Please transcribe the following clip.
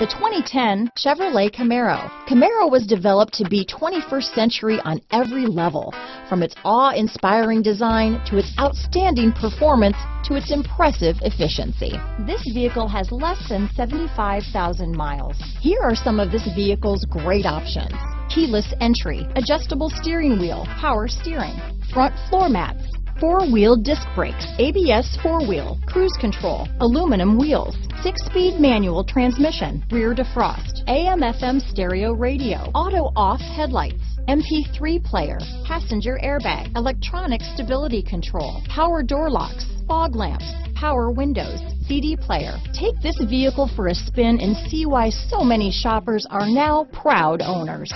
The 2010 Chevrolet Camaro. Camaro was developed to be 21st century on every level, from its awe-inspiring design to its outstanding performance to its impressive efficiency. This vehicle has less than 75,000 miles. Here are some of this vehicle's great options. Keyless entry, adjustable steering wheel, power steering, front floor mats, four-wheel disc brakes, ABS four-wheel, cruise control, aluminum wheels, six-speed manual transmission, rear defrost, AM-FM stereo radio, auto-off headlights, MP3 player, passenger airbag, electronic stability control, power door locks, fog lamps, power windows, CD player. Take this vehicle for a spin and see why so many shoppers are now proud owners.